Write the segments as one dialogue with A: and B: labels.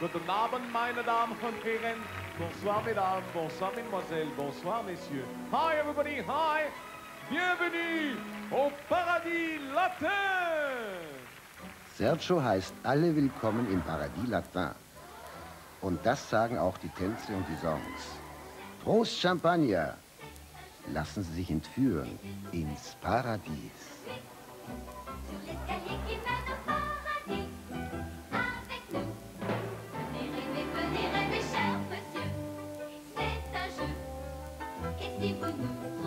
A: Guten Abend, meine Damen und Herren. Bonsoir, Mesdames. Bonsoir, Mesdemoiselles. Bonsoir, Messieurs. Hi, everybody. Hi. Bienvenue au Paradis Latin.
B: Sergio heißt alle willkommen im Paradis Latin. Und das sagen auch die Tänze und die Songs. Prost Champagner! Lassen Sie sich entführen ins Paradies.
C: Hindi.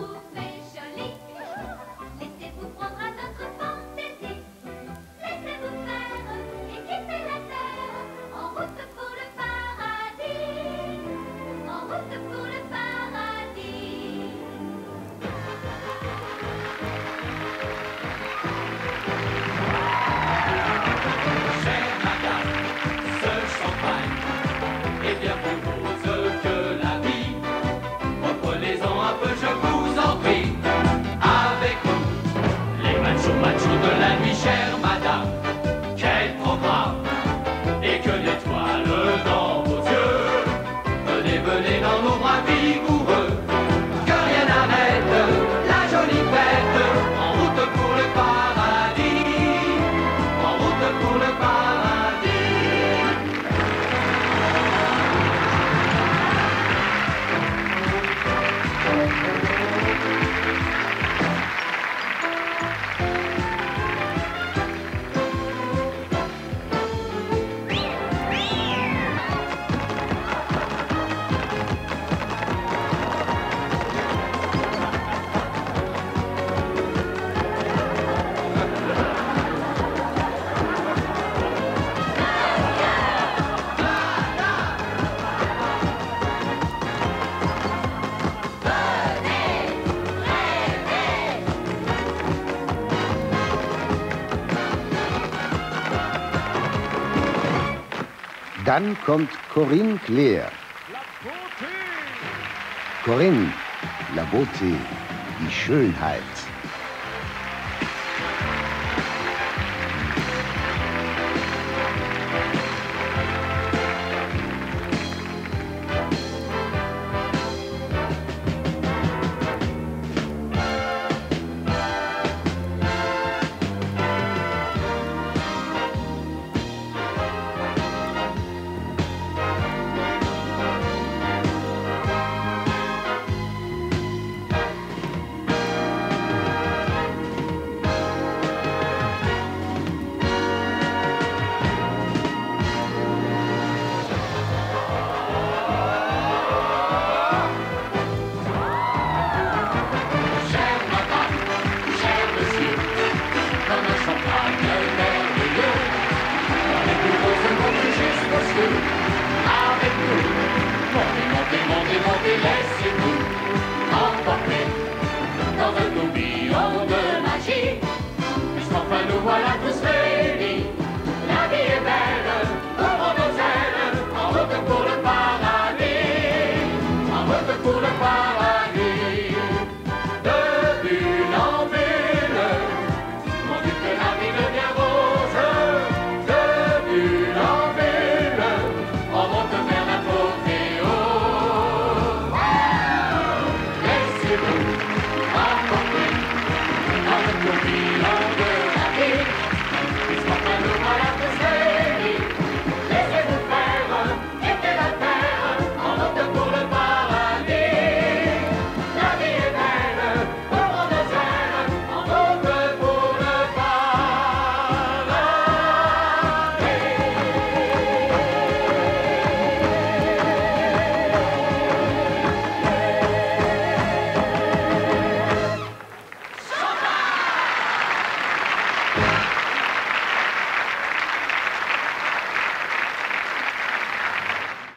B: Dann kommt Corinne Claire. Corinne, La Beauté, die Schönheit.